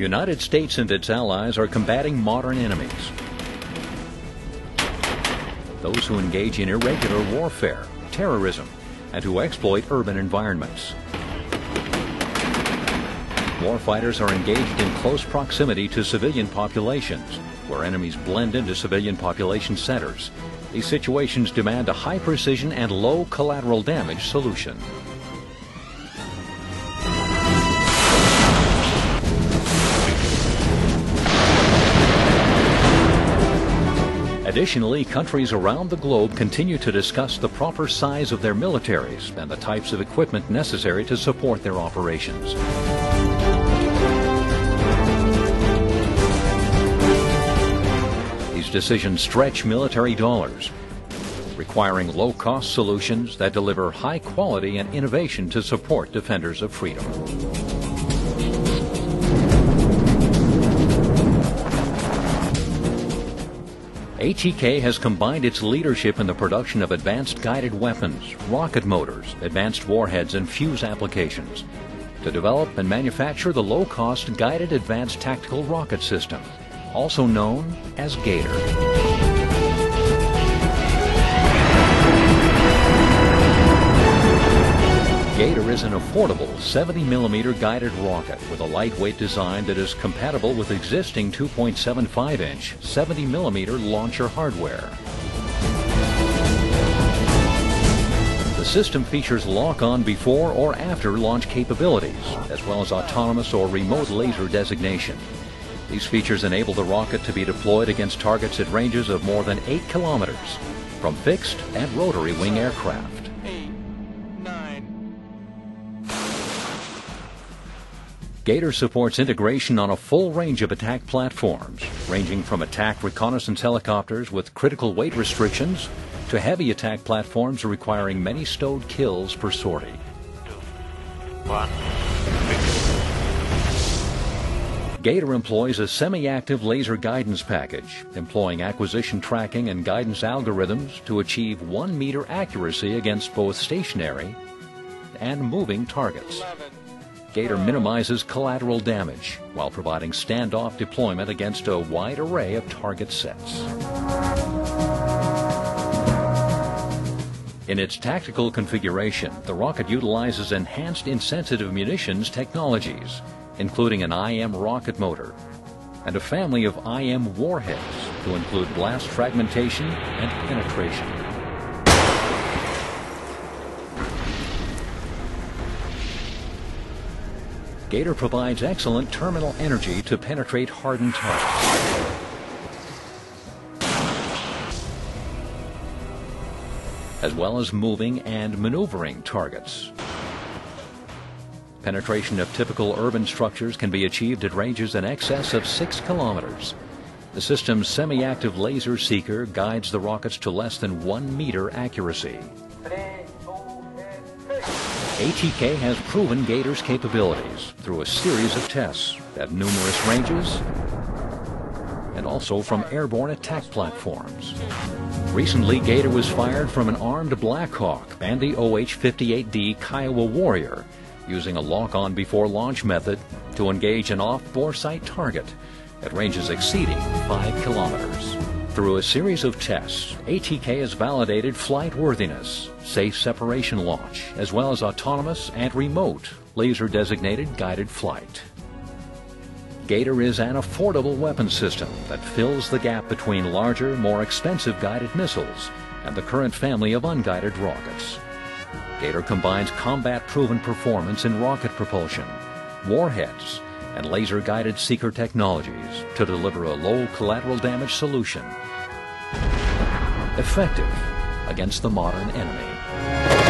United States and its allies are combating modern enemies. Those who engage in irregular warfare, terrorism, and who exploit urban environments. Warfighters are engaged in close proximity to civilian populations, where enemies blend into civilian population centers. These situations demand a high precision and low collateral damage solution. Additionally, countries around the globe continue to discuss the proper size of their militaries and the types of equipment necessary to support their operations. These decisions stretch military dollars, requiring low cost solutions that deliver high quality and innovation to support defenders of freedom. ATK has combined its leadership in the production of advanced guided weapons, rocket motors, advanced warheads, and fuse applications to develop and manufacture the low-cost guided advanced tactical rocket system, also known as GATR. GATR is an affordable 70mm guided rocket with a lightweight design that is compatible with existing 2.75-inch 70mm launcher hardware. The system features lock-on before or after launch capabilities, as well as autonomous or remote laser designation. These features enable the rocket to be deployed against targets at ranges of more than 8 kilometers from fixed and rotary wing aircraft. GATR supports integration on a full range of attack platforms, ranging from attack reconnaissance helicopters with critical weight restrictions to heavy attack platforms requiring many stowed kills per sortie. One. GATR employs a semi-active laser guidance package, employing acquisition tracking and guidance algorithms to achieve one meter accuracy against both stationary and moving targets. 11. GATR minimizes collateral damage while providing standoff deployment against a wide array of target sets. In its tactical configuration, the rocket utilizes enhanced insensitive munitions technologies, including an IM rocket motor and a family of IM warheads to include blast fragmentation and penetration. GATR provides excellent terminal energy to penetrate hardened targets. as well as moving and maneuvering targets. Penetration of typical urban structures can be achieved at ranges in excess of 6 kilometers. The system's semi-active laser seeker guides the rockets to less than 1 meter accuracy. ATK has proven GATR's capabilities through a series of tests at numerous ranges and also from airborne attack platforms. Recently, GATR was fired from an armed Black Hawk and the OH-58D Kiowa Warrior using a lock-on before launch method to engage an off-bore sight target at ranges exceeding 5 kilometers. Through a series of tests, ATK has validated flight worthiness, safe separation launch, as well as autonomous and remote laser-designated guided flight. GATR is an affordable weapon system that fills the gap between larger, more expensive guided missiles and the current family of unguided rockets. GATR combines combat-proven performance in rocket propulsion, warheads, and laser-guided seeker technologies to deliver a low collateral damage solution. Effective against the modern enemy.